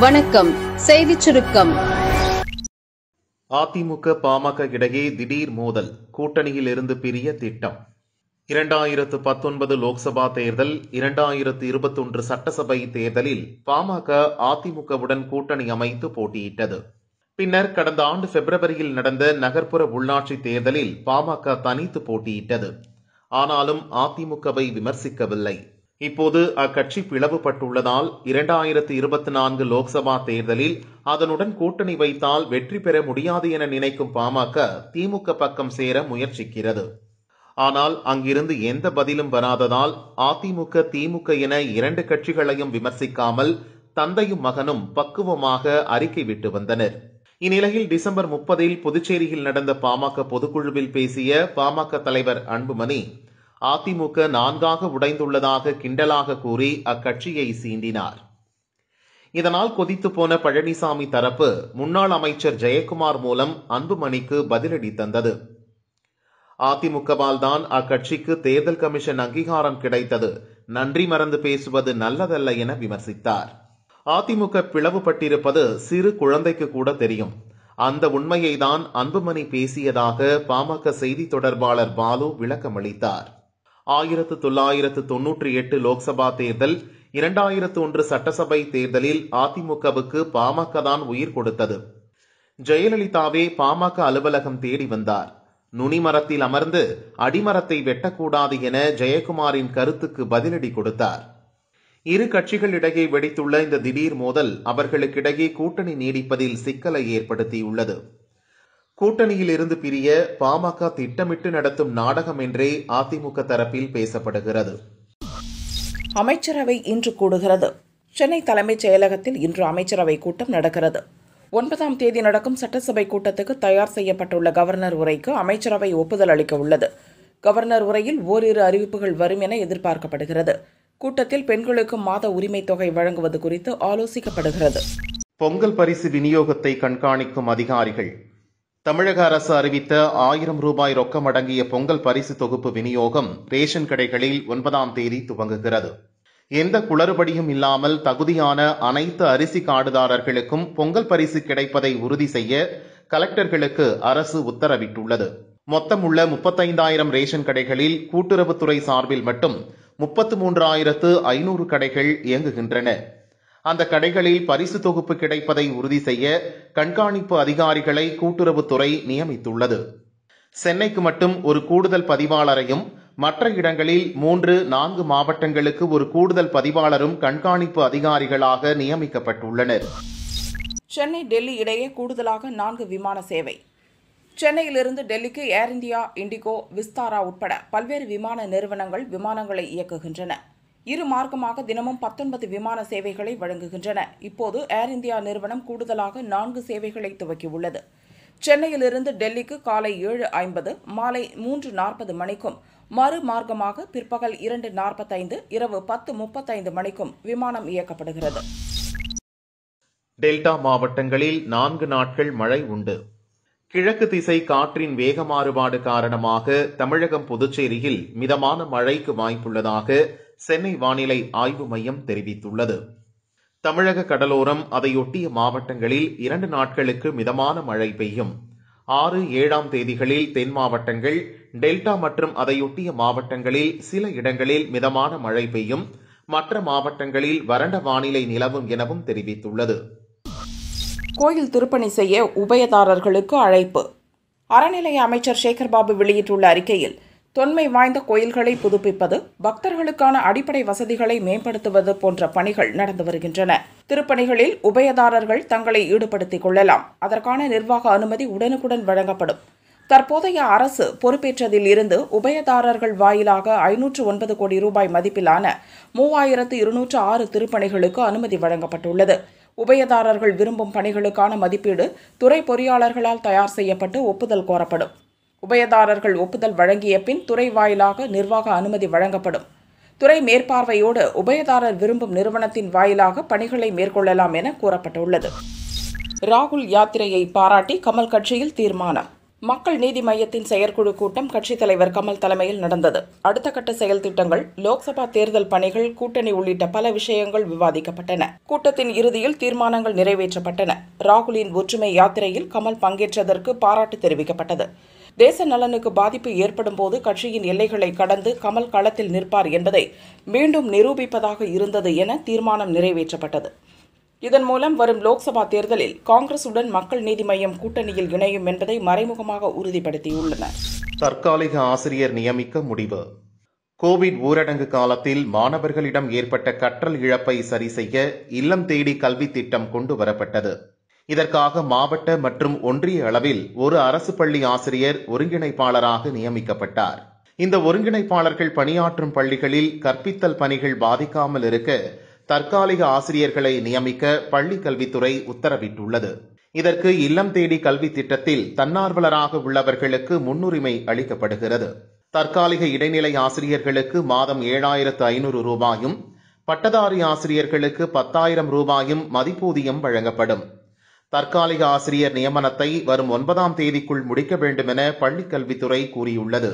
வணக்கம். செய்திச் சுருக்கம். அதிமுக பாமக இடையே திடீர் மோதல் கூட்டணியில் இருந்து பிரிய திட்டம். இரண்டாயிரத்து பத்தொன்பது லோக்சபா தேர்தல் இரண்டாயிரத்து இருபத்தொன்று சட்டசபை தேர்தலில் பாமக அதிமுகவுடன் கூட்டணி அமைத்து போட்டியிட்டது. பின்னர் கடந்த ஆண்டு பிப்ரவரியில் நடந்த நகர்ப்புற உள்ளாட்சி தேர்தலில் பாமக தனித்து போட்டியிட்டது. ஆனாலும் அதிமுகவை விமர்சிக்கவில்லை. இப்போது அக்கட்சி பிளவுபட்டுள்ளதால் இரண்டாயிரத்து இருபத்தி நான்கு லோக்சபா தேர்தலில் அதனுடன் கூட்டணி வைத்தால் வெற்றி பெற முடியாது என நினைக்கும் பாமக திமுக பக்கம் சேர முயற்சிக்கிறது. ஆனால் அங்கிருந்து எந்த பதிலும் வராததால் அதிமுக திமுக என இரண்டு கட்சிகளையும் விமர்சிக்காமல் தந்தையும் மகனும் பக்குவமாக அறிக்கை விட்டு வந்தனர். இந்நிலையில் டிசம்பர் முப்பதில் புதுச்சேரியில் நடந்த பாமக பொதுக்குழுவில் பேசிய பாமக தலைவர் அன்புமணி அதிமுக நான்காக உடைந்துள்ளதாக கிண்டலாக கூறி அக்கட்சியை சீண்டினார். இதனால் கொதித்து போன பழனிசாமி தரப்பு முன்னாள் அமைச்சர் ஜெயக்குமார் மூலம் அன்புமணிக்கு பதிலடி தந்தது. அதிமுகவால் தான் அக்கட்சிக்கு தேர்தல் கமிஷன் அங்கீகாரம் கிடைத்தது. நன்றி மறந்து பேசுவது நல்லதல்ல என விமர்சித்தார். அதிமுக பிளவுபட்டிருப்பது சிறு குழந்தைக்கு கூட தெரியும். அந்த உண்மையை தான் அன்புமணி பேசியதாக பாமக செய்தி தொடர்பாளர் பாலு விளக்கமளித்தார். ஆயிரத்து தொள்ளாயிரத்து தொன்னூற்றி எட்டு லோக்சபா தேர்தல் இரண்டாயிரத்து ஒன்று சட்டசபை தேர்தலில் அதிமுகவுக்கு பாமக தான் உயிர் கொடுத்தது. ஜெயலலிதாவே பாமக அலுவலகம் தேடி வந்தார். நுனிமரத்தில் அமர்ந்து அடிமரத்தை வெட்டக்கூடாது என ஜெயக்குமாரின் கருத்துக்கு பதிலடி கொடுத்தார். இரு கட்சிகளிடையே வெடித்துள்ள இந்த திடீர் மோதல் அவர்களுக்கிடையே கூட்டணி நீடிப்பதில் சிக்கலை ஏற்படுத்தியுள்ளது. கூட்டணியில் இருந்து பிரிய பாமக திட்டமிட்டு நடத்தும் நாடகம் என்றே அதிமுக தரப்பில் பேசப்படுகிறது. அமைச்சரவை இன்று கூடுகிறது. சென்னை தலைமைச் செயலகத்தில் இன்று அமைச்சரவை கூட்டம் நடக்கிறது. ஒன்பதாம் தேதி நடக்கும் சட்டசபை கூட்டத்துக்கு தயார் செய்யப்பட்டுள்ள கவர்னர் உரைக்கு அமைச்சரவை ஒப்புதல் அளிக்க உள்ளது கவர்னர் உரையில் ஓரிரு அறிவிப்புகள் வரும் என எதிர்பார்க்கப்படுகிறது. கூட்டத்தில் பெண்களுக்கு மாத உரிமைத் தொகை வழங்குவது குறித்து ஆலோசிக்கப்படுகிறது. பொங்கல் பரிசு விநியோகத்தை கண்காணிக்கும் அதிகாரிகள் தமிழக அரசு அறிவித்த ஆயிரம் ரூபாய் ரொக்கம் அடங்கிய பொங்கல் பரிசு தொகுப்பு விநியோகம் ரேஷன் கடைகளில் ஒன்பதாம் தேதி துவங்குகிறது. எந்த குளறுபடியும் இல்லாமல் தகுதியான அனைத்து அரிசி கார்டுதாரர்களுக்கும் பொங்கல் பரிசு கிடைப்பதை உறுதி செய்ய கலெக்டர்களுக்கு அரசு உத்தரவிட்டுள்ளது. மொத்தம் உள்ள முப்பத்தைந்தாயிரம் ரேஷன் கடைகளில் கூட்டுறவுத்துறை சார்பில் மட்டும் முப்பத்து மூன்றாயிரத்து ஐநூறு கடைகள் இயங்குகின்றன. அந்த கடைகளில் பரிசு தொகுப்பு கிடைப்பதை உறுதி செய்ய கண்காணிப்பு அதிகாரிகளை கூட்டுறவுத்துறை நியமித்துள்ளது. சென்னைக்கு மட்டும் ஒரு கூடுதல் பதிவாளரையும் மற்ற இடங்களில் மூன்று நான்கு மாவட்டங்களுக்கு ஒரு கூடுதல் பதிவாளரும் கண்காணிப்பு அதிகாரிகளாக நியமிக்கப்பட்டுள்ளனர். சென்னை டெல்லி இடையே கூடுதலாக நான்கு விமான சேவை. சென்னையிலிருந்து டெல்லிக்கு ஏர் இந்தியா இண்டிகோ விஸ்தாரா உட்பட பல்வேறு விமான நிறுவனங்கள் விமானங்களை இயக்குகின்றன. இரு மார்க்கமாக தினமும் பத்தொன்பது விமான சேவைகளை வழங்குகின்றன. இப்போது ஏர் இந்தியா நிறுவனம் கூடுதலாக நான்கு சேவைகளை துவக்கியுள்ளது. சென்னையிலிருந்து டெல்லிக்கு காலை ஏழு ஐம்பது மாலை மூன்று நாற்பது மணிக்கும் மறு மார்க்கமாக பிற்பகல் இரண்டு நாற்பத்தைந்து இரவு பத்து முப்பத்தைந்து மணிக்கும் விமானம் இயக்கப்படுகிறது. டெல்டா மாவட்டங்களில் நான்கு நாட்கள் மழை உண்டு. கிழக்கு திசை காற்றின் வேக மாறுபாடு காரணமாக தமிழகம் புதுச்சேரியில் மிதமான மழைக்கு வாய்ப்புள்ளதாக சென்னை வானிலை ஆய்வு மையம் தெரிவித்துள்ளது. தமிழக கடலோரம் அதையொட்டிய மாவட்டங்களில் இரண்டு நாட்களுக்கு மிதமான மழை பெய்யும். ஆறு ஏழாம் தேதிகளில் தென் மாவட்டங்கள் டெல்டா மற்றும் அதையொட்டிய மாவட்டங்களில் சில இடங்களில் மிதமான மழை பெய்யும். மற்ற மாவட்டங்களில் வறண்ட வானிலை நிலவும் எனவும் தெரிவித்துள்ளது. கோயில் திருப்பணி செய்ய உபயதாரர்களுக்கு அழைப்பு. அறநிலைய அமைச்சர் சேகர்பாபு வெளியிட்டுள்ள அறிக்கையில் தொன்மை வாய்ந்த கோயில்களை புதுப்பிப்பது பக்தர்களுக்கான அடிப்படை வசதிகளை மேம்படுத்துவது போன்ற பணிகள் நடந்து வருகின்றன. திருப்பணிகளில் உபயதாரர்கள் தங்களை ஈடுபடுத்திக் கொள்ளலாம். அதற்கான நிர்வாக அனுமதி உடனுக்குடன் வழங்கப்படும். தற்போதைய அரசு பொறுப்பேற்றதில் இருந்து உபயதாரர்கள் வாயிலாக ஐநூற்று ஒன்பது கோடி ரூபாய் மதிப்பிலான மூவாயிரத்து இருநூற்று ஆறு திருப்பணிகளுக்கு அனுமதி வழங்கப்பட்டுள்ளது. உபயதாரர்கள் விரும்பும் பணிகளுக்கான மதிப்பீடு துறை பொறியாளர்களால் தயார் செய்யப்பட்டு ஒப்புதல் கோரப்படும். உபயதாரர்கள் ஒப்புதல் வழங்கிய பின் துறை வாயிலாக நிர்வாக அனுமதி வழங்கப்படும். துறை மேற்பார்வையோடு உபயதாரர் விரும்பும் நிறுவனத்தின் வாயிலாக பணிகளை மேற்கொள்ளலாம் என கூறப்பட்டுள்ளது. ராகுல் யாத்திரையை பாராட்டி கமல் கட்சியில் தீர்மானம். மக்கள் நீதி மையத்தின் செயற்குழு கூட்டம் கட்சித் தலைவர் கமல் தலைமையில் நடந்தது. அடுத்த கட்ட செயல் திட்டங்கள் லோக்சபா தேர்தல் பணிகள் கூட்டணி உள்ளிட்ட பல விஷயங்கள் விவாதிக்கப்பட்டன. கூட்டத்தின் இறுதியில் தீர்மானங்கள் நிறைவேற்றப்பட்டன. ராகுலின் ஒற்றுமை யாத்திரையில் கமல் பங்கேற்றதற்கு பாராட்டு தெரிவிக்கப்பட்டது. தேச நலனுக்கு பாதிப்பு ஏற்படும் போது கட்சியின் எல்லைகளை கடந்து கமல் களத்தில் நிற்பார் என்பதை மீண்டும் நிரூபிப்பதாக இருந்தது என தீர்மானம் நிறைவேற்றப்பட்டது. இதன் மூலம் வரும் லோக்சபா தேர்தலில் காங்கிரசுடன் மக்கள் நீதி மய்யம் கூட்டணியில் இணையும் என்பதை மறைமுகமாக உறுதிப்படுத்தியுள்ளனர் தற்காலிக ஆசிரியர் நியமிக்க முடிவு. கோவிட் ஊரடங்கு காலத்தில் மாணவர்களிடம் ஏற்பட்ட கற்றல் இழப்பை சரி செய்ய இல்லம் தேடி கல்வி திட்டம் கொண்டு வரப்பட்டது இதற்காக மாவட்ட மற்றும் ஒன்றிய அளவில் ஒரு அரசு பள்ளி ஆசிரியர் ஒருங்கிணைப்பாளராக நியமிக்கப்பட்டார். இந்த ஒருங்கிணைப்பாளர்கள் பணியாற்றும் பள்ளிகளில் கற்பித்தல் பணிகள் பாதிக்காமல் இருக்க தற்காலிக ஆசிரியர்களை நியமிக்க பள்ளி கல்வித்துறை உத்தரவிட்டுள்ளது. இதற்கு இல்லம் தேடி கல்வி திட்டத்தில் தன்னார்வலராக உள்ளவர்களுக்கு முன்னுரிமை அளிக்கப்படுகிறது. தற்காலிக இடைநிலை ஆசிரியர்களுக்கு மாதம் ஏழாயிரத்து ஐநூறு ரூபாயும் பட்டதாரி ஆசிரியர்களுக்கு பத்தாயிரம் ரூபாயும் மதிப்பூதியம் வழங்கப்படும். தற்காலிக ஆசிரியர் நியமனத்தை வரும் ஒன்பதாம் தேதிக்குள் முடிக்க வேண்டும் என பள்ளிக் கல்வித்துறை கூறியுள்ளது.